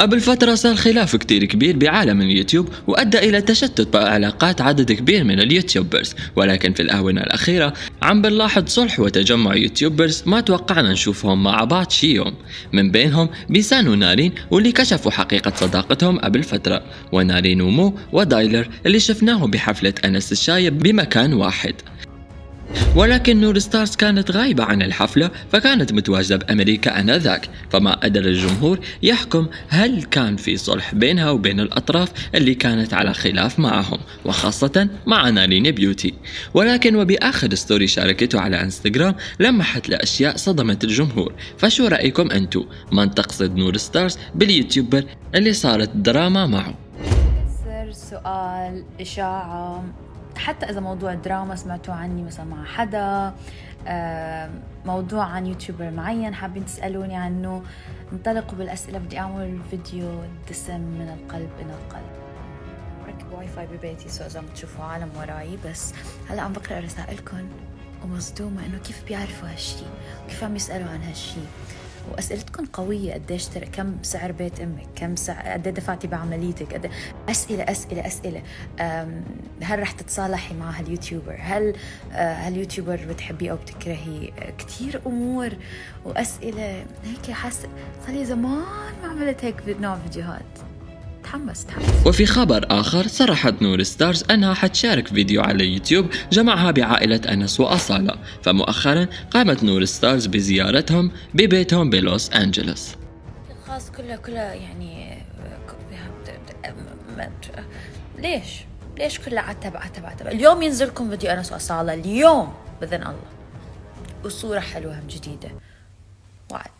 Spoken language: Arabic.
قبل فترة صار خلاف كتير كبير بعالم اليوتيوب وأدى إلى تشتت بعلاقات عدد كبير من اليوتيوبرز. ولكن في الآونة الأخيرة عم بنلاحظ صلح وتجمع يوتيوبرز ما توقعنا نشوفهم مع بعض شي يوم. من بينهم بيسان ونارين واللي كشفوا حقيقة صداقتهم قبل فترة. ونارين ومو ودايلر اللي شفناهم بحفلة أنس الشايب بمكان واحد. ولكن نور ستارز كانت غايبة عن الحفلة فكانت متواجدة بأمريكا آنذاك. فما قدر الجمهور يحكم هل كان في صلح بينها وبين الأطراف اللي كانت على خلاف معهم وخاصة مع نارين بيوتي. ولكن وبآخر story شاركته على إنستغرام لمحت لأشياء صدمت الجمهور. فشو رأيكم أنتو؟ من تقصد نور ستارز باليوتيوبر اللي صارت دراما معه؟ سؤال إشاعة. حتى إذا موضوع دراما سمعتوه عني مثلا مع حدا موضوع عن يوتيوبر معين حابين تسألوني عنه انطلقوا بالأسئلة بدي أعمل فيديو دسم من القلب إلى القلب. ركب واي فاي ببيتي so إذا بتشوفوا عالم وراي بس هلا عم بقرأ رسائلكم ومصدومة إنه كيف بيعرفوا هالشي؟ وكيف عم يسألوا عن هالشي؟ واسئلتكم قوية قديش تر... كم سعر بيت أمك؟ كم سعر قد دفعتي بعمليتك؟ قد أسئلة أسئلة أسئلة. أم... هل رح تتصالحي مع هاليوتيوبر؟ هل آه، هاليوتيوبر بتحبيه أو بتكرهيه كثير أمور وأسئلة. هيك حس صار لي زمان ما عملت هيك نوع فيديوهات. تحمس تحمس وفي خبر آخر صرحت نور ستارز أنها حتشارك فيديو على يوتيوب جمعها بعائلة أنس وأصالة فمؤخرا قامت نور ستارز بزيارتهم ببيتهم بلوس أنجلوس. الخاص كله كله يعني ليش؟ ليش كله عتب عتب عتب؟ اليوم ينزلكم فيديو أنس وأصالة اليوم بإذن الله. وصورة حلوة جديدة. وعد